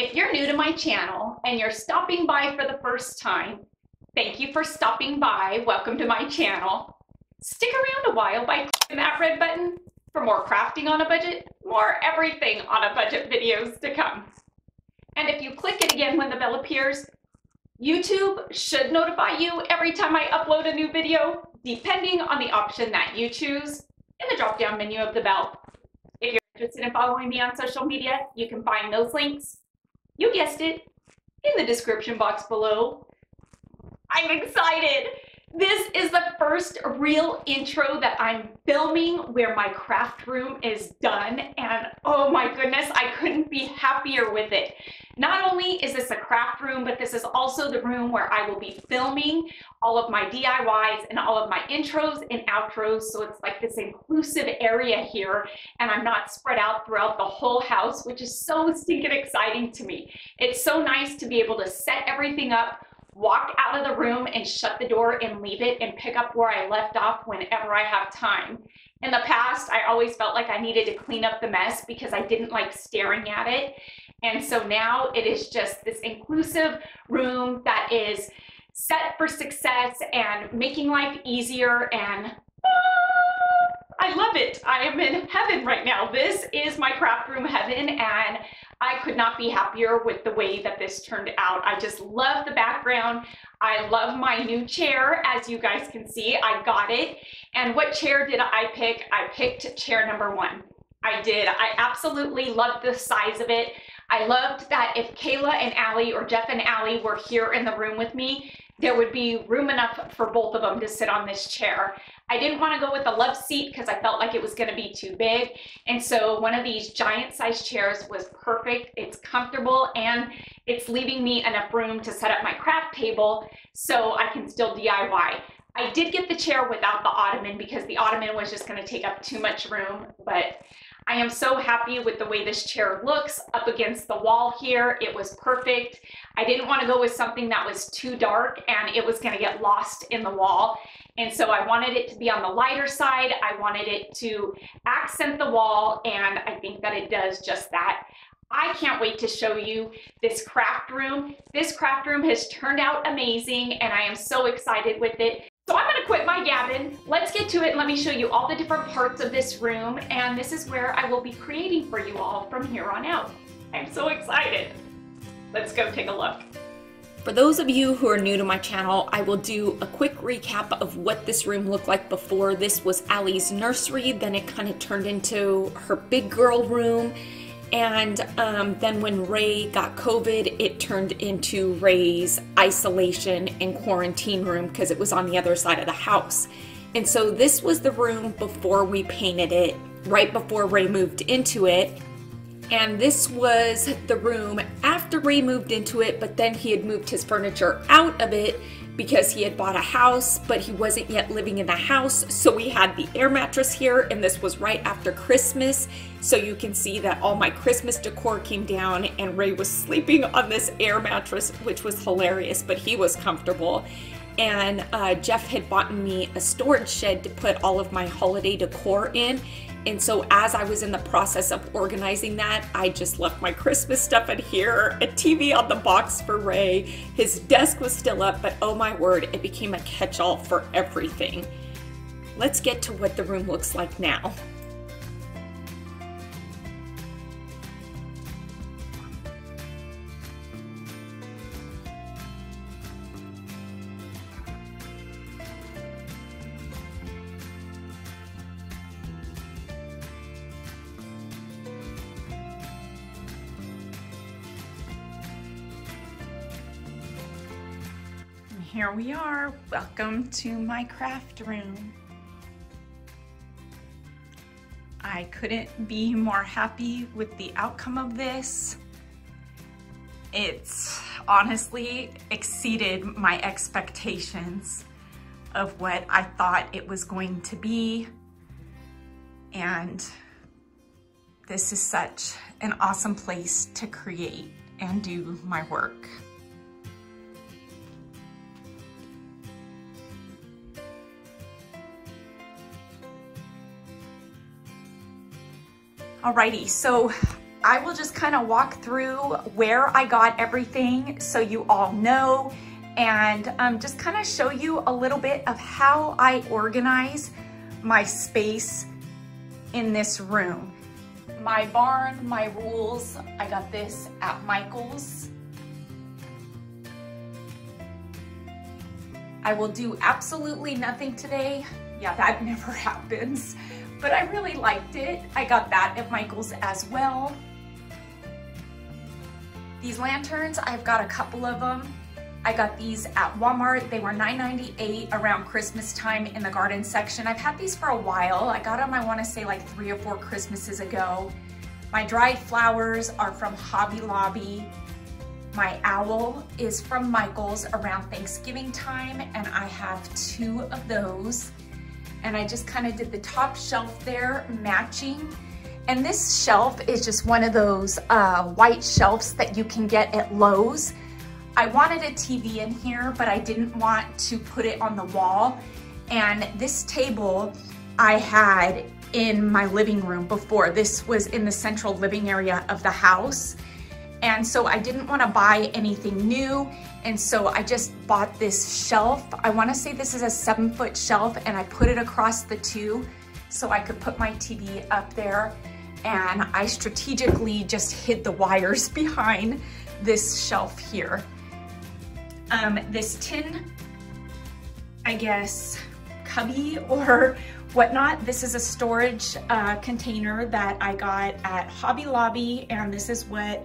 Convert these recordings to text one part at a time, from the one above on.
If you're new to my channel and you're stopping by for the first time, thank you for stopping by. Welcome to my channel. Stick around a while by clicking that red button for more crafting on a budget, more everything on a budget videos to come. And if you click it again when the bell appears, YouTube should notify you every time I upload a new video, depending on the option that you choose in the drop-down menu of the bell. If you're interested in following me on social media, you can find those links, you guessed it, in the description box below. I'm excited! This is the first real intro that I'm filming where my craft room is done and oh my goodness, I couldn't be happier with it. Not only is this a craft room, but this is also the room where I will be filming all of my DIYs and all of my intros and outros. So it's like this inclusive area here and I'm not spread out throughout the whole house, which is so stinking exciting to me. It's so nice to be able to set everything up walk out of the room and shut the door and leave it and pick up where I left off whenever I have time. In the past, I always felt like I needed to clean up the mess because I didn't like staring at it. And so now it is just this inclusive room that is set for success and making life easier and ah, I love it. I am in heaven right now. This is my craft room heaven and I could not be happier with the way that this turned out. I just love the background. I love my new chair. As you guys can see, I got it. And what chair did I pick? I picked chair number one. I did. I absolutely loved the size of it. I loved that if Kayla and Allie or Jeff and Allie were here in the room with me, there would be room enough for both of them to sit on this chair. I didn't want to go with a love seat because I felt like it was going to be too big. And so one of these giant size chairs was perfect. It's comfortable and it's leaving me enough room to set up my craft table so I can still DIY. I did get the chair without the ottoman because the ottoman was just going to take up too much room, but I am so happy with the way this chair looks up against the wall here. It was perfect. I didn't want to go with something that was too dark and it was going to get lost in the wall. And so I wanted it to be on the lighter side. I wanted it to accent the wall and I think that it does just that. I can't wait to show you this craft room. This craft room has turned out amazing and I am so excited with it. So I'm gonna quit my gabbing. Let's get to it and let me show you all the different parts of this room. And this is where I will be creating for you all from here on out. I'm so excited. Let's go take a look. For those of you who are new to my channel, I will do a quick recap of what this room looked like before. This was Allie's nursery, then it kind of turned into her big girl room, and um, then when Ray got COVID, it turned into Ray's isolation and quarantine room because it was on the other side of the house. And so this was the room before we painted it, right before Ray moved into it. And this was the room after Ray moved into it, but then he had moved his furniture out of it because he had bought a house, but he wasn't yet living in the house. So we had the air mattress here, and this was right after Christmas. So you can see that all my Christmas decor came down, and Ray was sleeping on this air mattress, which was hilarious, but he was comfortable. And uh, Jeff had bought me a storage shed to put all of my holiday decor in. And so as I was in the process of organizing that, I just left my Christmas stuff in here, a TV on the box for Ray. His desk was still up, but oh my word, it became a catch-all for everything. Let's get to what the room looks like now. Here we are. Welcome to my craft room. I couldn't be more happy with the outcome of this. It's honestly exceeded my expectations of what I thought it was going to be. And this is such an awesome place to create and do my work. Alrighty, so I will just kind of walk through where I got everything so you all know and um, just kind of show you a little bit of how I organize my space in this room. My barn, my rules, I got this at Michael's. I will do absolutely nothing today. Yeah, that never happens, but I really liked it. I got that at Michael's as well. These lanterns, I've got a couple of them. I got these at Walmart. They were $9.98 around Christmas time in the garden section. I've had these for a while. I got them, I wanna say like three or four Christmases ago. My dried flowers are from Hobby Lobby. My owl is from Michael's around Thanksgiving time and I have two of those. And I just kind of did the top shelf there matching. And this shelf is just one of those uh, white shelves that you can get at Lowe's. I wanted a TV in here, but I didn't want to put it on the wall. And this table I had in my living room before. This was in the central living area of the house. And so I didn't want to buy anything new. And so I just bought this shelf. I want to say this is a seven foot shelf and I put it across the two so I could put my TV up there. And I strategically just hid the wires behind this shelf here um, this tin, I guess, cubby or whatnot. This is a storage uh, container that I got at Hobby Lobby and this is what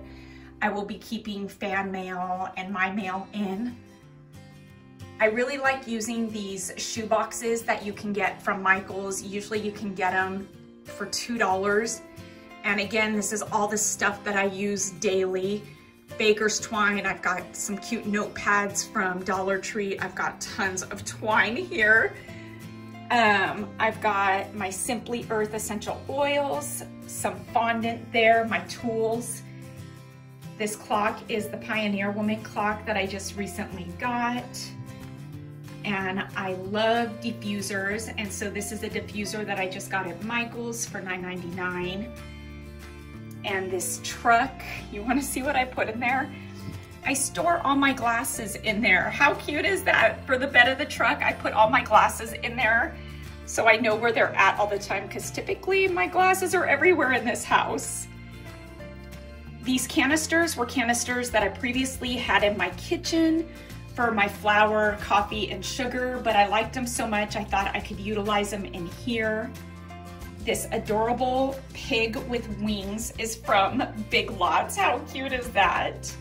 I will be keeping fan mail and my mail in. I really like using these shoe boxes that you can get from Michael's. Usually you can get them for $2. And again, this is all the stuff that I use daily baker's twine. I've got some cute notepads from Dollar Tree. I've got tons of twine here. Um, I've got my Simply Earth essential oils, some fondant there, my tools. This clock is the Pioneer Woman clock that I just recently got. And I love diffusers. And so this is a diffuser that I just got at Michael's for $9.99 and this truck. You wanna see what I put in there? I store all my glasses in there. How cute is that? For the bed of the truck, I put all my glasses in there so I know where they're at all the time because typically my glasses are everywhere in this house. These canisters were canisters that I previously had in my kitchen for my flour, coffee, and sugar, but I liked them so much I thought I could utilize them in here. This adorable pig with wings is from Big Lots. How cute is that?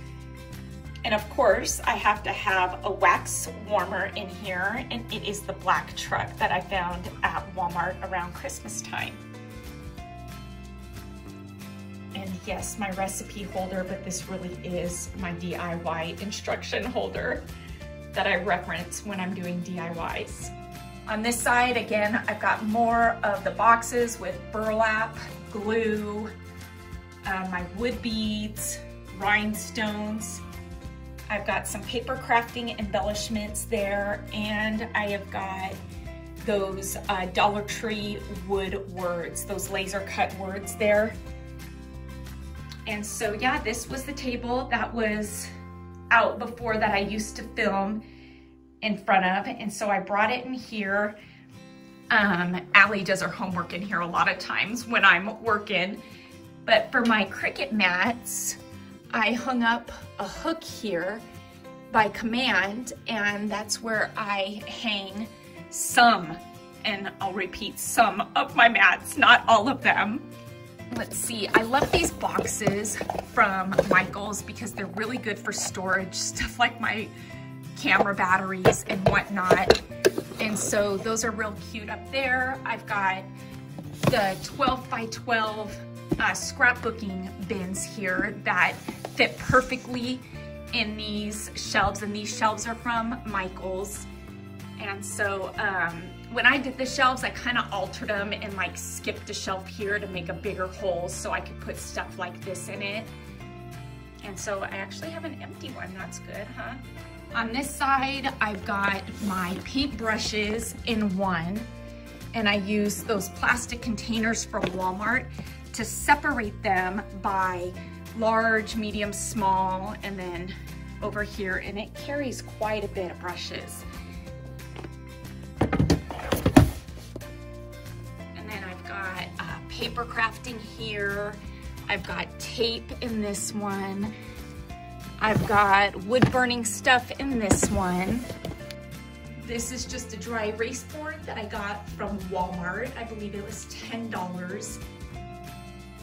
And of course, I have to have a wax warmer in here, and it is the black truck that I found at Walmart around Christmas time. And yes, my recipe holder, but this really is my DIY instruction holder that I reference when I'm doing DIYs. On this side, again, I've got more of the boxes with burlap, glue, uh, my wood beads, rhinestones. I've got some paper crafting embellishments there, and I have got those uh, Dollar Tree wood words, those laser cut words there. And so yeah, this was the table that was out before that I used to film in front of. And so I brought it in here. Um, Allie does her homework in here a lot of times when I'm working. But for my Cricut mats, I hung up a hook here by command and that's where I hang some, and I'll repeat some of my mats, not all of them. Let's see, I love these boxes from Michaels because they're really good for storage, stuff like my camera batteries and whatnot. And so those are real cute up there. I've got the 12 by 12 uh, scrapbooking bins here that fit perfectly in these shelves and these shelves are from Michaels. And so um, when I did the shelves, I kind of altered them and like skipped a shelf here to make a bigger hole so I could put stuff like this in it. And so I actually have an empty one, that's good, huh? On this side, I've got my paint brushes in one, and I use those plastic containers from Walmart. to separate them by large, medium, small, and then over here, and it carries quite a bit of brushes. Paper crafting here. I've got tape in this one. I've got wood burning stuff in this one. This is just a dry erase board that I got from Walmart. I believe it was $10.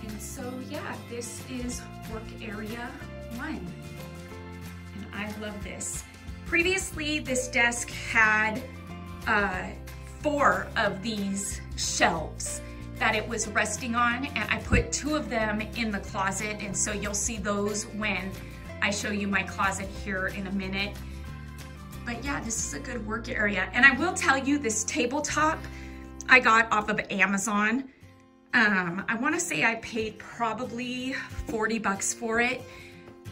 And so yeah, this is work area one. And I love this. Previously, this desk had uh, four of these shelves that it was resting on and I put two of them in the closet and so you'll see those when I show you my closet here in a minute. But yeah, this is a good work area. And I will tell you this tabletop I got off of Amazon. Um, I wanna say I paid probably 40 bucks for it.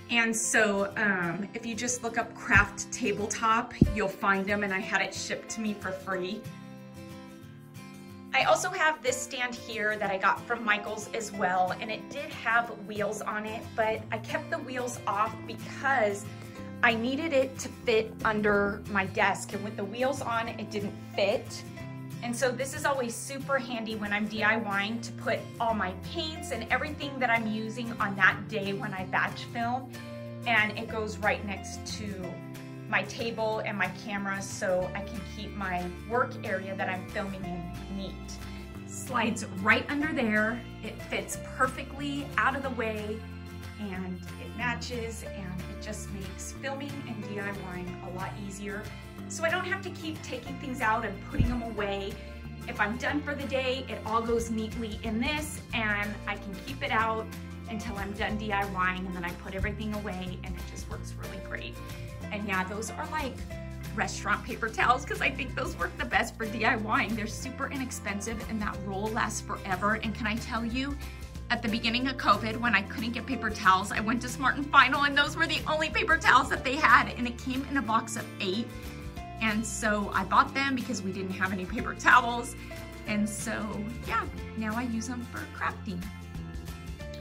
And so um, if you just look up craft tabletop, you'll find them and I had it shipped to me for free. I also have this stand here that I got from Michaels as well, and it did have wheels on it, but I kept the wheels off because I needed it to fit under my desk, and with the wheels on, it didn't fit. And so this is always super handy when I'm DIYing to put all my paints and everything that I'm using on that day when I batch film. And it goes right next to my table and my camera so I can keep my work area that I'm filming in neat. Slides right under there. It fits perfectly out of the way and it matches and it just makes filming and DIYing a lot easier. So I don't have to keep taking things out and putting them away. If I'm done for the day, it all goes neatly in this and I can keep it out until I'm done DIYing and then I put everything away and it just works really great. And yeah, those are like restaurant paper towels because I think those work the best for DIYing. They're super inexpensive and that roll lasts forever. And can I tell you, at the beginning of COVID, when I couldn't get paper towels, I went to Smart and Final and those were the only paper towels that they had. And it came in a box of eight. And so I bought them because we didn't have any paper towels. And so, yeah, now I use them for crafting.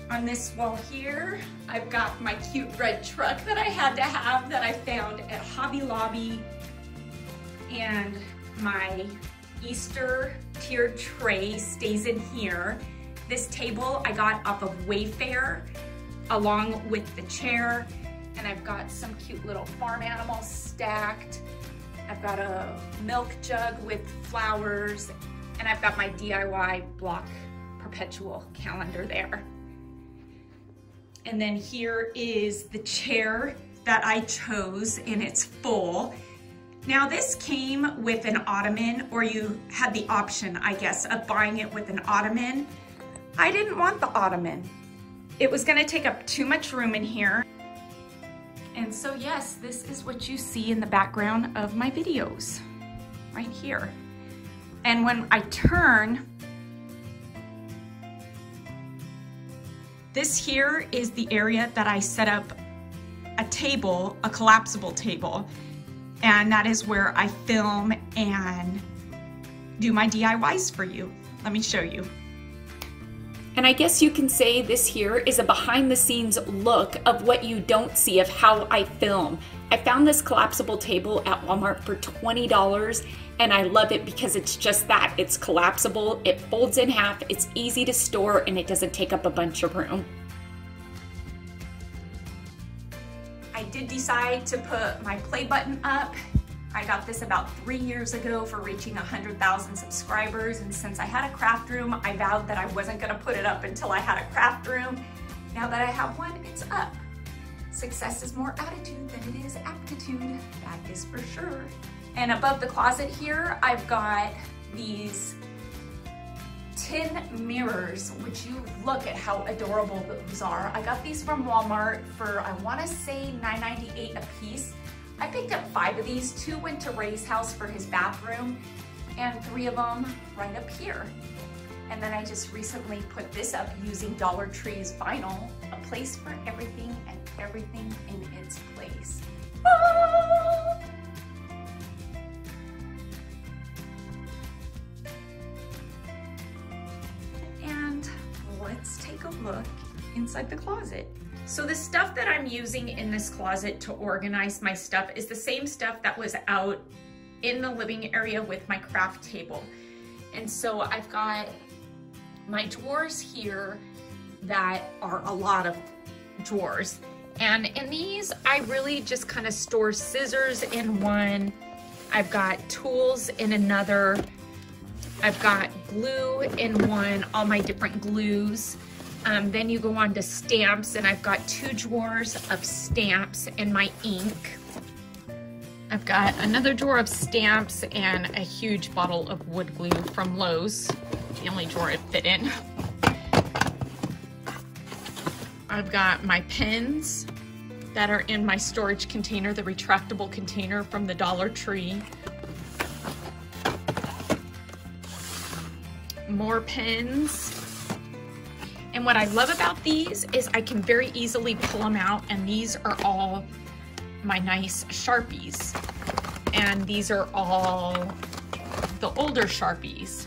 On this wall here, I've got my cute red truck that I had to have that I found at Hobby Lobby and my Easter tiered tray stays in here. This table I got off of Wayfair along with the chair and I've got some cute little farm animals stacked. I've got a milk jug with flowers and I've got my DIY block perpetual calendar there. And then here is the chair that I chose and it's full. Now this came with an ottoman or you had the option, I guess, of buying it with an ottoman. I didn't want the ottoman. It was gonna take up too much room in here. And so yes, this is what you see in the background of my videos, right here. And when I turn, This here is the area that I set up a table, a collapsible table, and that is where I film and do my DIYs for you. Let me show you. And I guess you can say this here is a behind the scenes look of what you don't see of how I film. I found this collapsible table at Walmart for $20 and I love it because it's just that. It's collapsible, it folds in half, it's easy to store, and it doesn't take up a bunch of room. I did decide to put my play button up. I got this about three years ago for reaching 100,000 subscribers, and since I had a craft room, I vowed that I wasn't gonna put it up until I had a craft room. Now that I have one, it's up. Success is more attitude than it is aptitude, that is for sure. And above the closet here, I've got these tin mirrors, which you look at how adorable those are. I got these from Walmart for, I wanna say $9.98 a piece. I picked up five of these. Two went to Ray's house for his bathroom and three of them right up here. And then I just recently put this up using Dollar Tree's vinyl, a place for everything and everything in its place. Ah! And let's take a look inside the closet. So the stuff that I'm using in this closet to organize my stuff is the same stuff that was out in the living area with my craft table. And so I've got my drawers here that are a lot of drawers. And in these, I really just kind of store scissors in one. I've got tools in another. I've got glue in one, all my different glues. Um, then you go on to stamps and I've got two drawers of stamps and my ink. I've got another drawer of stamps and a huge bottle of wood glue from Lowe's, the only drawer it fit in. I've got my pens that are in my storage container, the retractable container from the Dollar Tree. More pens. And what I love about these is I can very easily pull them out and these are all my nice Sharpies. And these are all the older Sharpies.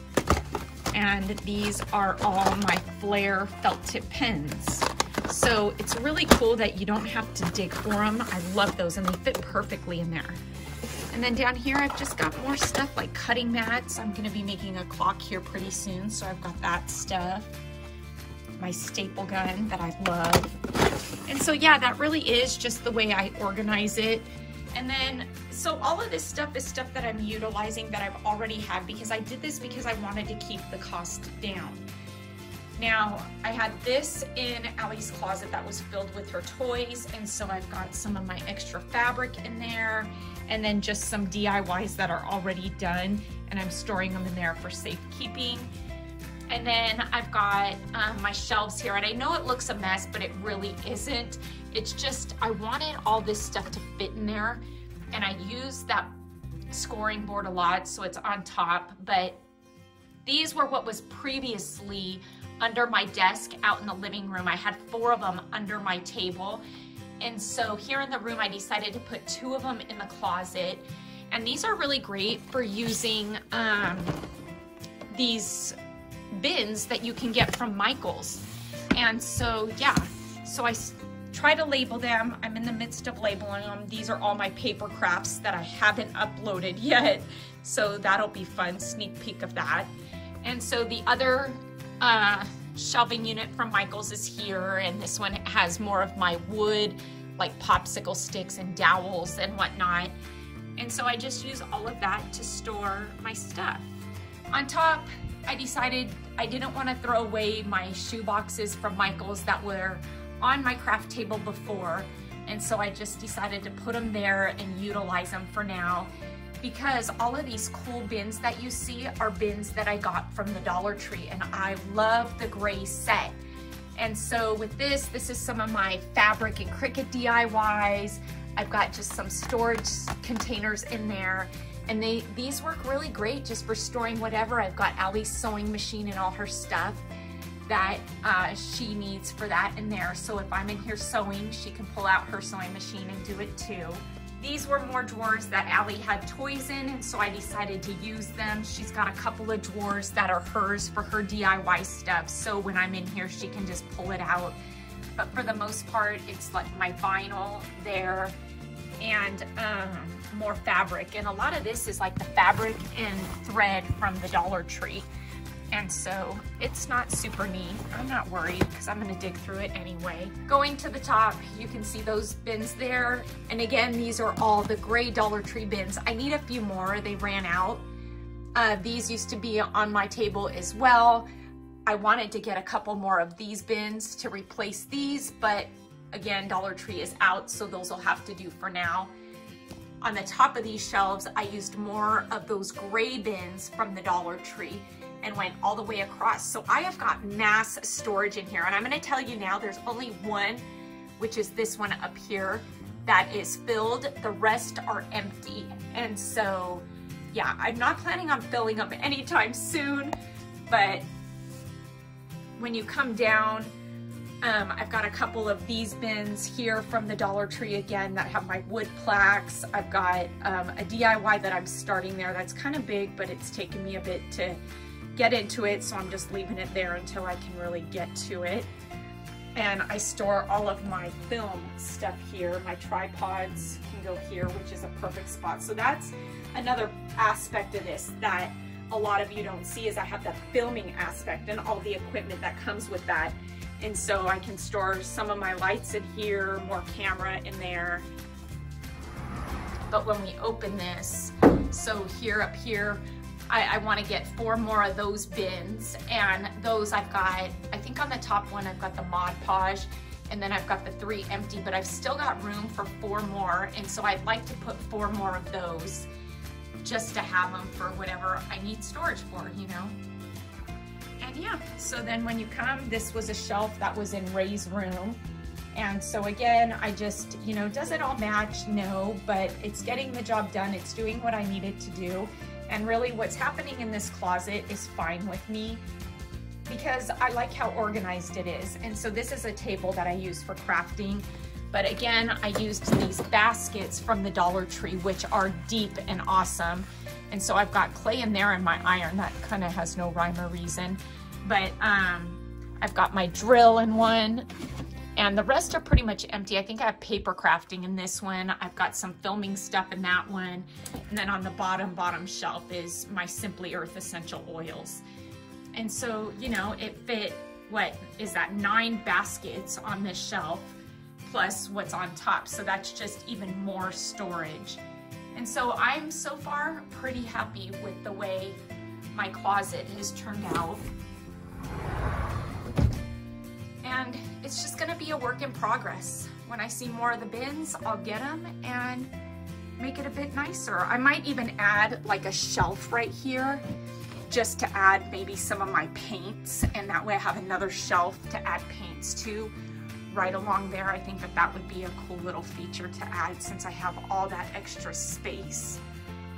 And these are all my Flair felt tip pens. So it's really cool that you don't have to dig for them. I love those and they fit perfectly in there. And then down here, I've just got more stuff like cutting mats. I'm gonna be making a clock here pretty soon, so I've got that stuff. My staple gun that I love. And so yeah, that really is just the way I organize it. And then, so all of this stuff is stuff that I'm utilizing that I've already had because I did this because I wanted to keep the cost down. Now, I had this in Allie's closet that was filled with her toys, and so I've got some of my extra fabric in there, and then just some DIYs that are already done, and I'm storing them in there for safekeeping. And then I've got um, my shelves here, and I know it looks a mess, but it really isn't. It's just, I wanted all this stuff to fit in there, and I use that scoring board a lot, so it's on top, but these were what was previously under my desk out in the living room. I had four of them under my table. And so here in the room, I decided to put two of them in the closet. And these are really great for using um, these bins that you can get from Michael's. And so, yeah, so I try to label them. I'm in the midst of labeling them. These are all my paper crafts that I haven't uploaded yet. So that'll be fun, sneak peek of that. And so the other uh, shelving unit from Michaels is here, and this one has more of my wood, like popsicle sticks and dowels and whatnot. And so I just use all of that to store my stuff. On top, I decided I didn't want to throw away my shoe boxes from Michaels that were on my craft table before. And so I just decided to put them there and utilize them for now because all of these cool bins that you see are bins that I got from the Dollar Tree and I love the gray set. And so with this, this is some of my fabric and Cricut DIYs. I've got just some storage containers in there and they these work really great just for storing whatever. I've got Allie's sewing machine and all her stuff that uh, she needs for that in there. So if I'm in here sewing, she can pull out her sewing machine and do it too. These were more drawers that Allie had toys in, so I decided to use them. She's got a couple of drawers that are hers for her DIY stuff, so when I'm in here, she can just pull it out. But for the most part, it's like my vinyl there and um, more fabric. And a lot of this is like the fabric and thread from the Dollar Tree. And so it's not super neat. I'm not worried because I'm gonna dig through it anyway. Going to the top, you can see those bins there. And again, these are all the gray Dollar Tree bins. I need a few more, they ran out. Uh, these used to be on my table as well. I wanted to get a couple more of these bins to replace these, but again, Dollar Tree is out, so those will have to do for now. On the top of these shelves, I used more of those gray bins from the Dollar Tree and went all the way across. So I have got mass storage in here and I'm gonna tell you now there's only one, which is this one up here, that is filled. The rest are empty. And so, yeah, I'm not planning on filling up anytime soon, but when you come down, um, I've got a couple of these bins here from the Dollar Tree again that have my wood plaques. I've got um, a DIY that I'm starting there that's kind of big, but it's taken me a bit to get into it, so I'm just leaving it there until I can really get to it. and I store all of my film stuff here. My tripods can go here, which is a perfect spot. So that's another aspect of this that a lot of you don't see is I have the filming aspect and all the equipment that comes with that. And so I can store some of my lights in here, more camera in there. But when we open this, so here up here, I, I wanna get four more of those bins and those I've got, I think on the top one I've got the Mod Podge and then I've got the three empty, but I've still got room for four more. And so I'd like to put four more of those just to have them for whatever I need storage for, you know? And yeah, so then when you come, this was a shelf that was in Ray's room. And so again, I just, you know, does it all match? No, but it's getting the job done. It's doing what I needed to do. And really what's happening in this closet is fine with me because I like how organized it is. And so this is a table that I use for crafting. But again, I used these baskets from the Dollar Tree, which are deep and awesome. And so I've got clay in there and my iron. That kind of has no rhyme or reason. But um, I've got my drill in one and the rest are pretty much empty. I think I have paper crafting in this one. I've got some filming stuff in that one. And then on the bottom, bottom shelf is my Simply Earth Essential Oils. And so, you know, it fit, what is that, nine baskets on this shelf plus what's on top. So that's just even more storage. And so I'm so far pretty happy with the way my closet has turned out. And it's just gonna be a work in progress. When I see more of the bins, I'll get them and make it a bit nicer. I might even add like a shelf right here just to add maybe some of my paints and that way I have another shelf to add paints to right along there. I think that that would be a cool little feature to add since I have all that extra space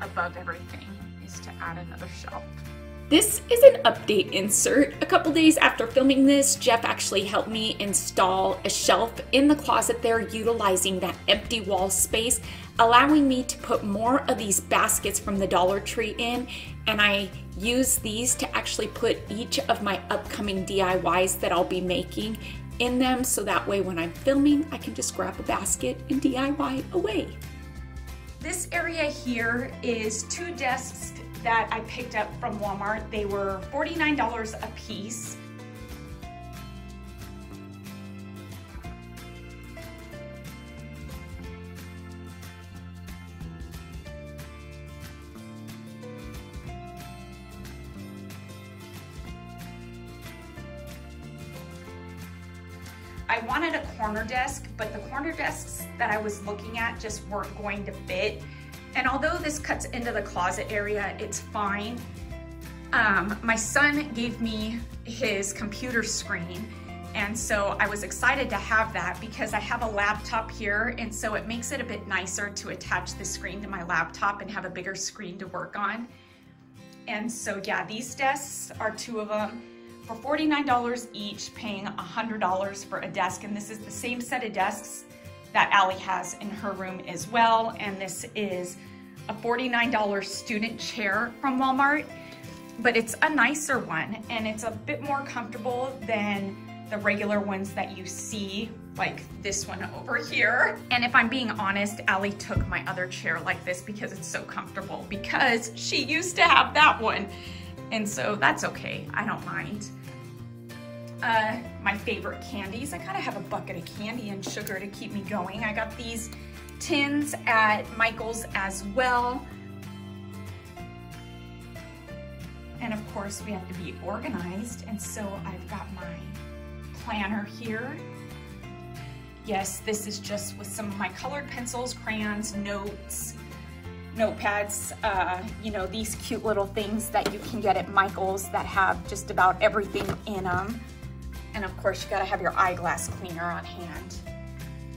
above everything is to add another shelf. This is an update insert. A couple days after filming this, Jeff actually helped me install a shelf in the closet there utilizing that empty wall space, allowing me to put more of these baskets from the Dollar Tree in. And I use these to actually put each of my upcoming DIYs that I'll be making in them so that way when I'm filming, I can just grab a basket and DIY away. This area here is two desks that I picked up from Walmart. They were $49 a piece. I wanted a corner desk, but the corner desks that I was looking at just weren't going to fit. And although this cuts into the closet area, it's fine. Um, my son gave me his computer screen and so I was excited to have that because I have a laptop here and so it makes it a bit nicer to attach the screen to my laptop and have a bigger screen to work on. And so yeah, these desks are two of them for $49 each, paying $100 for a desk. And this is the same set of desks that Allie has in her room as well. And this is a $49 student chair from Walmart, but it's a nicer one and it's a bit more comfortable than the regular ones that you see, like this one over here. And if I'm being honest, Allie took my other chair like this because it's so comfortable because she used to have that one. And so that's okay, I don't mind. Uh, my favorite candies. I kind of have a bucket of candy and sugar to keep me going. I got these tins at Michael's as well. And of course we have to be organized. And so I've got my planner here. Yes, this is just with some of my colored pencils, crayons, notes, notepads, uh, you know, these cute little things that you can get at Michael's that have just about everything in them. And of course, you gotta have your eyeglass cleaner on hand.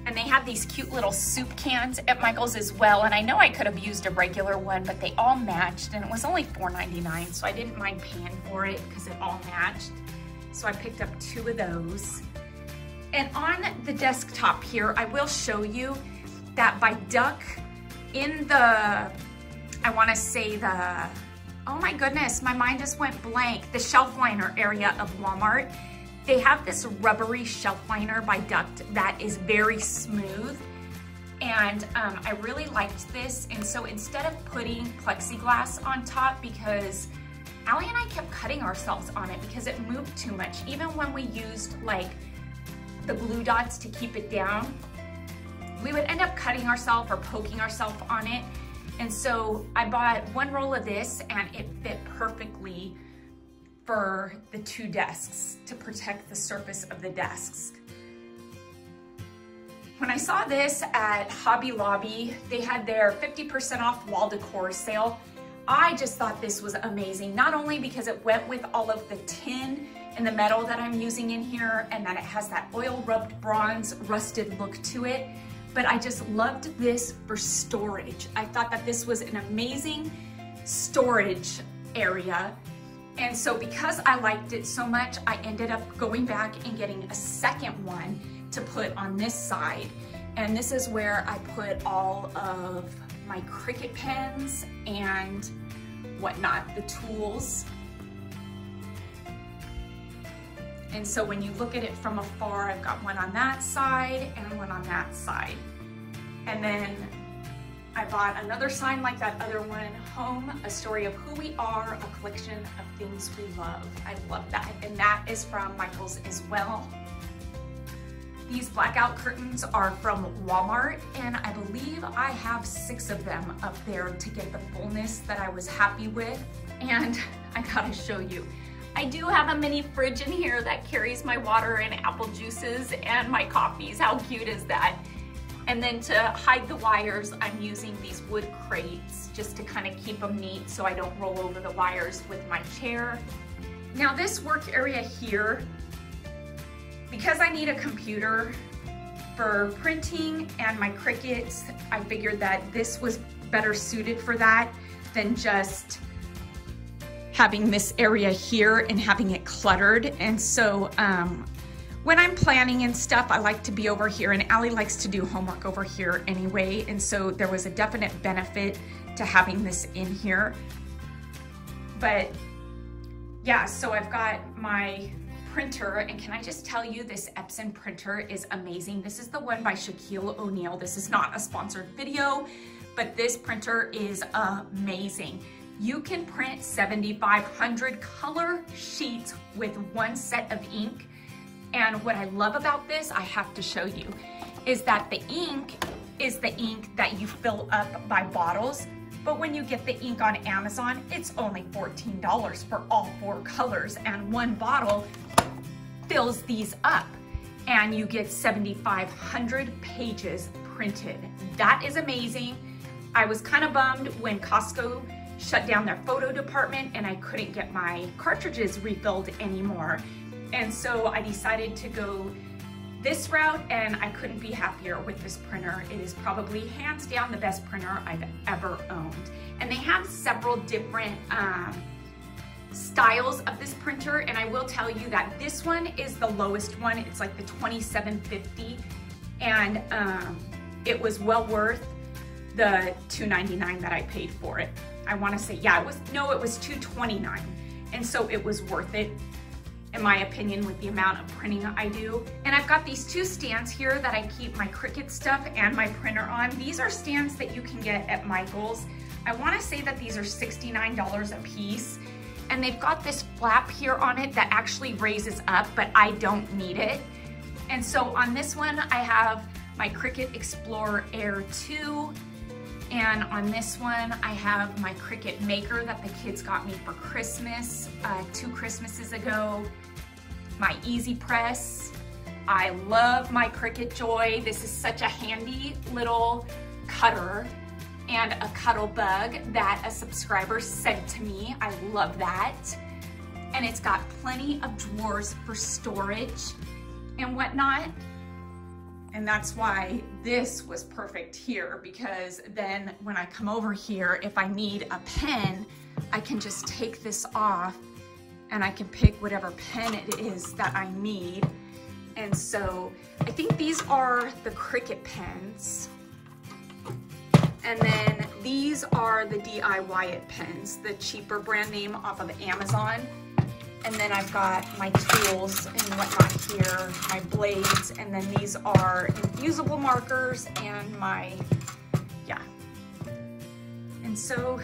And they have these cute little soup cans at Michael's as well. And I know I could have used a regular one, but they all matched and it was only $4.99. So I didn't mind paying for it because it all matched. So I picked up two of those. And on the desktop here, I will show you that by Duck in the, I wanna say the, oh my goodness, my mind just went blank, the shelf liner area of Walmart, They have this rubbery shelf liner by Duck that is very smooth and um, I really liked this. And so instead of putting plexiglass on top because Allie and I kept cutting ourselves on it because it moved too much. Even when we used like the glue dots to keep it down, we would end up cutting ourselves or poking ourselves on it. And so I bought one roll of this and it fit perfectly for the two desks to protect the surface of the desks. When I saw this at Hobby Lobby, they had their 50% off wall decor sale. I just thought this was amazing, not only because it went with all of the tin and the metal that I'm using in here and that it has that oil rubbed bronze rusted look to it, but I just loved this for storage. I thought that this was an amazing storage area. And so because I liked it so much, I ended up going back and getting a second one to put on this side. And this is where I put all of my Cricut pens and whatnot, the tools. And so when you look at it from afar, I've got one on that side and one on that side. And then I bought another sign like that other one, Home, a story of who we are, a collection of things we love. I love that. And that is from Michaels as well. These blackout curtains are from Walmart and I believe I have six of them up there to get the fullness that I was happy with. And I gotta show you, I do have a mini fridge in here that carries my water and apple juices and my coffees. How cute is that? And then to hide the wires, I'm using these wood crates just to kind of keep them neat so I don't roll over the wires with my chair. Now this work area here, because I need a computer for printing and my Cricuts, I figured that this was better suited for that than just having this area here and having it cluttered. And so um, when I'm planning and stuff, I like to be over here and Allie likes to do homework over here anyway. And so there was a definite benefit to having this in here. But yeah, so I've got my printer, and can I just tell you, this Epson printer is amazing. This is the one by Shaquille O'Neal. This is not a sponsored video, but this printer is amazing. You can print 7,500 color sheets with one set of ink. And what I love about this, I have to show you, is that the ink is the ink that you fill up by bottles. But when you get the ink on Amazon, it's only $14 for all four colors and one bottle fills these up and you get 7,500 pages printed. That is amazing. I was kind of bummed when Costco shut down their photo department and I couldn't get my cartridges refilled anymore. And so I decided to go this route and I couldn't be happier with this printer. It is probably hands down the best printer I've ever owned. And they have several different um, styles of this printer and I will tell you that this one is the lowest one. It's like the 2750 and um, it was well worth the 299 that I paid for it. I wanna say, yeah, it was, no, it was 229 and so it was worth it in my opinion, with the amount of printing I do. And I've got these two stands here that I keep my Cricut stuff and my printer on. These are stands that you can get at Michael's. I wanna say that these are $69 a piece and they've got this flap here on it that actually raises up, but I don't need it. And so on this one, I have my Cricut Explorer Air 2, and on this one, I have my Cricut Maker that the kids got me for Christmas uh, two Christmases ago, my Easy Press. I love my Cricut Joy. This is such a handy little cutter and a Cuttlebug that a subscriber sent to me. I love that. And it's got plenty of drawers for storage and whatnot. And that's why this was perfect here because then when I come over here, if I need a pen, I can just take this off and I can pick whatever pen it is that I need. And so I think these are the Cricut pens. And then these are the DIY It pens, the cheaper brand name off of Amazon. And then I've got my tools and whatnot here, my blades, and then these are infusible markers and my, yeah. And so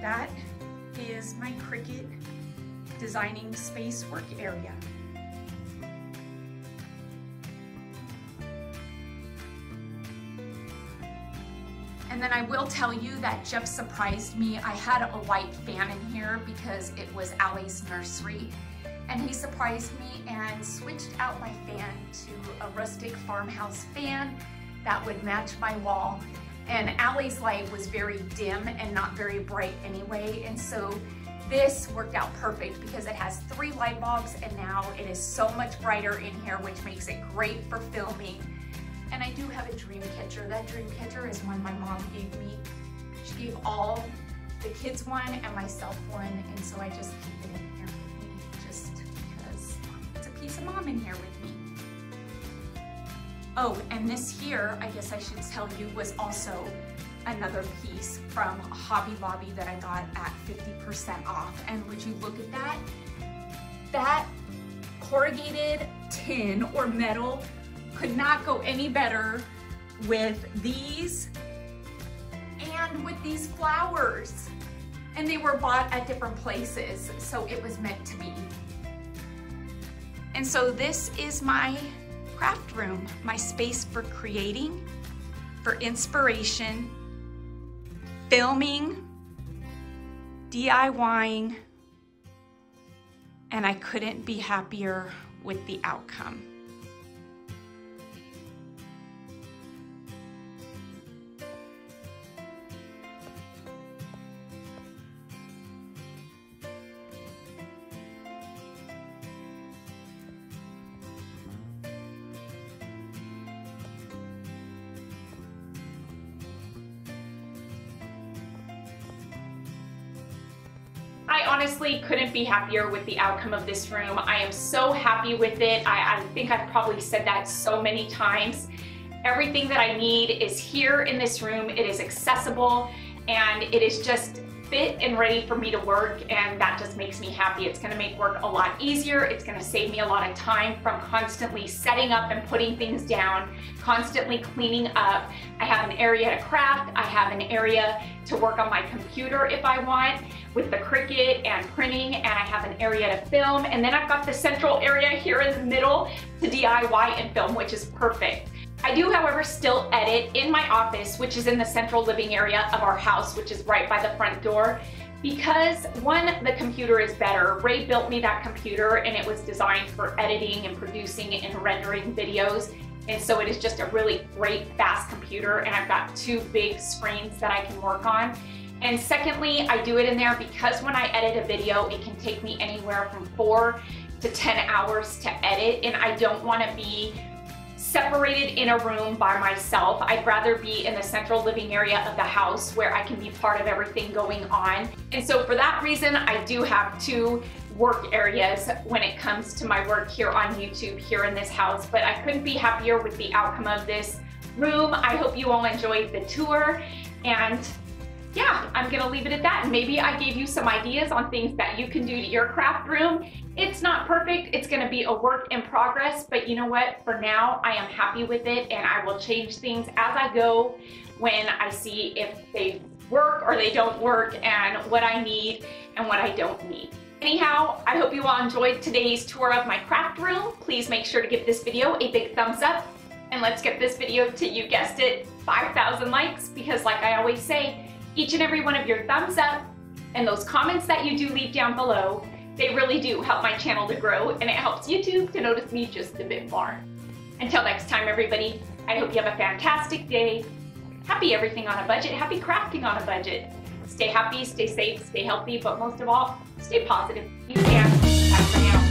that is my Cricut designing space work area. And then I will tell you that Jeff surprised me. I had a white fan in here because it was Allie's nursery. And he surprised me and switched out my fan to a rustic farmhouse fan that would match my wall. And Allie's light was very dim and not very bright anyway. And so this worked out perfect because it has three light bulbs and now it is so much brighter in here, which makes it great for filming and I do have a dream catcher. That dream catcher is one my mom gave me. She gave all the kids one and myself one, and so I just keep it in here with me just because it's a piece of mom in here with me. Oh, and this here, I guess I should tell you, was also another piece from Hobby Lobby that I got at 50% off. And would you look at that? That corrugated tin or metal could not go any better with these and with these flowers. And they were bought at different places, so it was meant to be. And so this is my craft room, my space for creating, for inspiration, filming, DIYing, and I couldn't be happier with the outcome. Be happier with the outcome of this room. I am so happy with it. I, I, think I've probably said that so many times. Everything that I need is here in this room. It is accessible and it is just fit and ready for me to work and that just makes me happy. It's gonna make work a lot easier. It's gonna save me a lot of time from constantly setting up and putting things down, constantly cleaning up. I have an area to craft. I have an area to work on my computer if I want with the Cricut and printing and I have an area to film and then I've got the central area here in the middle to DIY and film which is perfect. I do, however, still edit in my office, which is in the central living area of our house, which is right by the front door. Because one, the computer is better. Ray built me that computer and it was designed for editing and producing and rendering videos. And so it is just a really great fast computer and I've got two big screens that I can work on. And secondly, I do it in there because when I edit a video, it can take me anywhere from four to 10 hours to edit and I don't wanna be separated in a room by myself. I'd rather be in the central living area of the house where I can be part of everything going on. And so for that reason, I do have two work areas when it comes to my work here on YouTube here in this house, but I couldn't be happier with the outcome of this room. I hope you all enjoyed the tour and yeah, I'm gonna leave it at that. Maybe I gave you some ideas on things that you can do to your craft room. It's not perfect, it's gonna be a work in progress, but you know what? For now, I am happy with it and I will change things as I go when I see if they work or they don't work and what I need and what I don't need. Anyhow, I hope you all enjoyed today's tour of my craft room. Please make sure to give this video a big thumbs up and let's get this video to, you guessed it, 5,000 likes because like I always say, each and every one of your thumbs up and those comments that you do leave down below, they really do help my channel to grow and it helps YouTube to notice me just a bit more. Until next time, everybody, I hope you have a fantastic day. Happy everything on a budget, happy crafting on a budget. Stay happy, stay safe, stay healthy, but most of all, stay positive. And